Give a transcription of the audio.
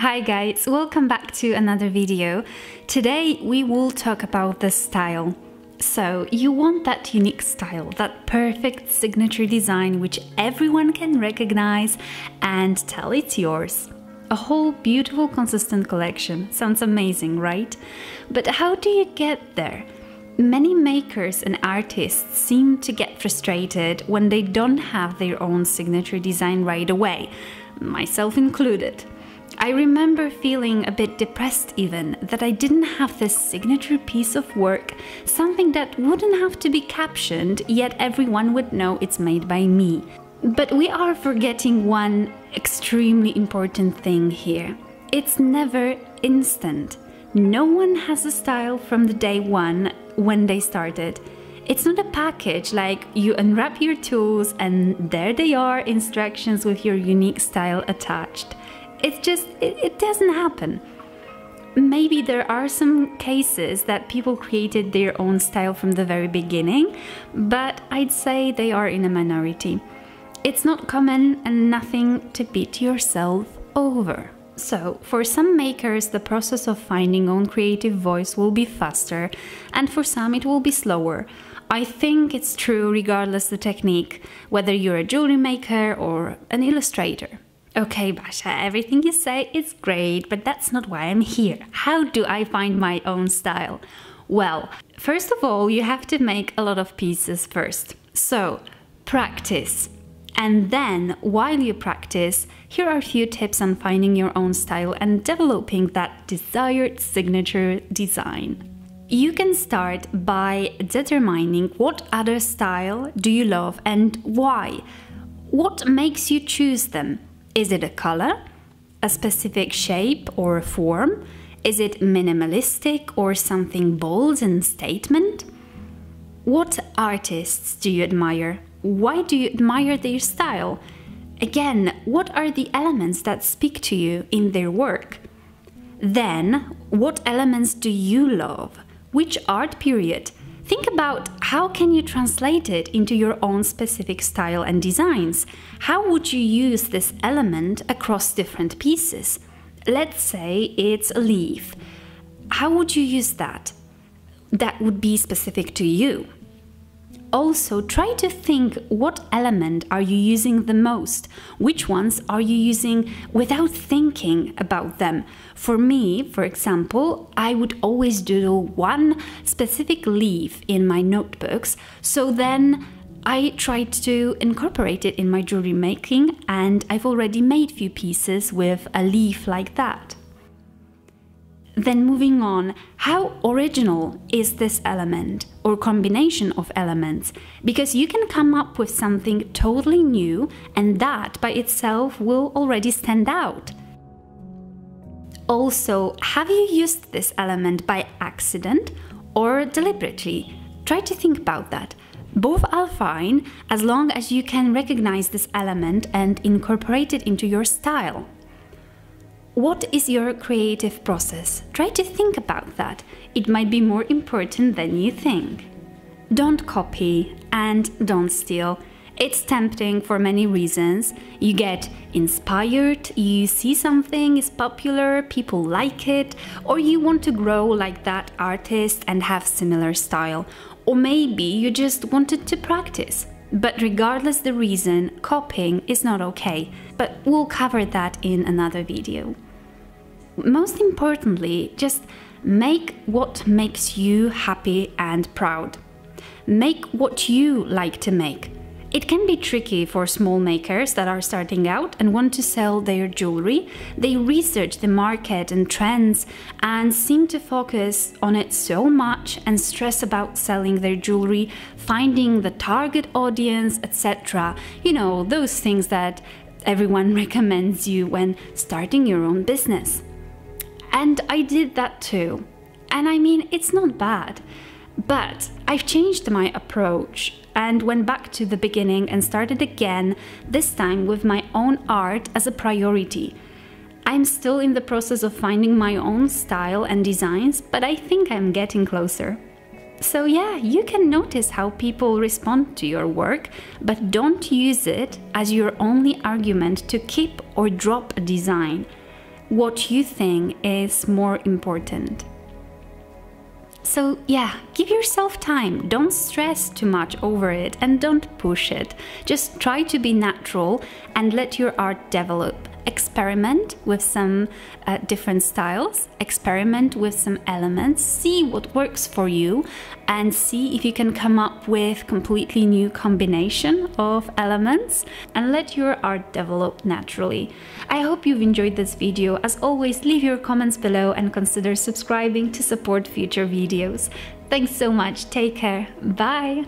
Hi guys, welcome back to another video. Today we will talk about the style. So, you want that unique style, that perfect signature design which everyone can recognize and tell it's yours. A whole beautiful, consistent collection. Sounds amazing, right? But how do you get there? Many makers and artists seem to get frustrated when they don't have their own signature design right away, myself included. I remember feeling a bit depressed even that I didn't have this signature piece of work, something that wouldn't have to be captioned, yet everyone would know it's made by me. But we are forgetting one extremely important thing here. It's never instant. No one has a style from the day one when they started. It's not a package like you unwrap your tools and there they are instructions with your unique style attached. It's just, it, it doesn't happen. Maybe there are some cases that people created their own style from the very beginning, but I'd say they are in a minority. It's not common and nothing to beat yourself over. So, for some makers, the process of finding own creative voice will be faster, and for some, it will be slower. I think it's true regardless the technique, whether you're a jewelry maker or an illustrator. Okay, Basha, everything you say is great, but that's not why I'm here. How do I find my own style? Well, first of all, you have to make a lot of pieces first. So, practice. And then, while you practice, here are a few tips on finding your own style and developing that desired signature design. You can start by determining what other style do you love and why. What makes you choose them? Is it a color, a specific shape or a form? Is it minimalistic or something bold and statement? What artists do you admire? Why do you admire their style? Again, what are the elements that speak to you in their work? Then, what elements do you love? Which art period? Think about how can you translate it into your own specific style and designs? How would you use this element across different pieces? Let's say it's a leaf. How would you use that? That would be specific to you. Also, try to think what element are you using the most? Which ones are you using without thinking about them? For me, for example, I would always doodle one specific leaf in my notebooks, so then I tried to incorporate it in my jewelry making and I've already made few pieces with a leaf like that. Then moving on, how original is this element or combination of elements? Because you can come up with something totally new and that by itself will already stand out. Also, have you used this element by accident or deliberately? Try to think about that. Both are fine as long as you can recognize this element and incorporate it into your style. What is your creative process? Try to think about that. It might be more important than you think. Don't copy and don't steal. It's tempting for many reasons. You get inspired, you see something is popular, people like it, or you want to grow like that artist and have similar style. Or maybe you just wanted to practice. But regardless the reason, copying is not okay. But we'll cover that in another video most importantly, just make what makes you happy and proud. Make what you like to make. It can be tricky for small makers that are starting out and want to sell their jewelry. They research the market and trends and seem to focus on it so much and stress about selling their jewelry, finding the target audience, etc. You know, those things that everyone recommends you when starting your own business. And I did that too. And I mean, it's not bad. But I've changed my approach and went back to the beginning and started again, this time with my own art as a priority. I'm still in the process of finding my own style and designs, but I think I'm getting closer. So, yeah, you can notice how people respond to your work, but don't use it as your only argument to keep or drop a design. What you think is more important. So, yeah, give yourself time. Don't stress too much over it and don't push it. Just try to be natural and let your art develop experiment with some uh, different styles, experiment with some elements, see what works for you, and see if you can come up with completely new combination of elements and let your art develop naturally. I hope you've enjoyed this video. As always, leave your comments below and consider subscribing to support future videos. Thanks so much. Take care. Bye.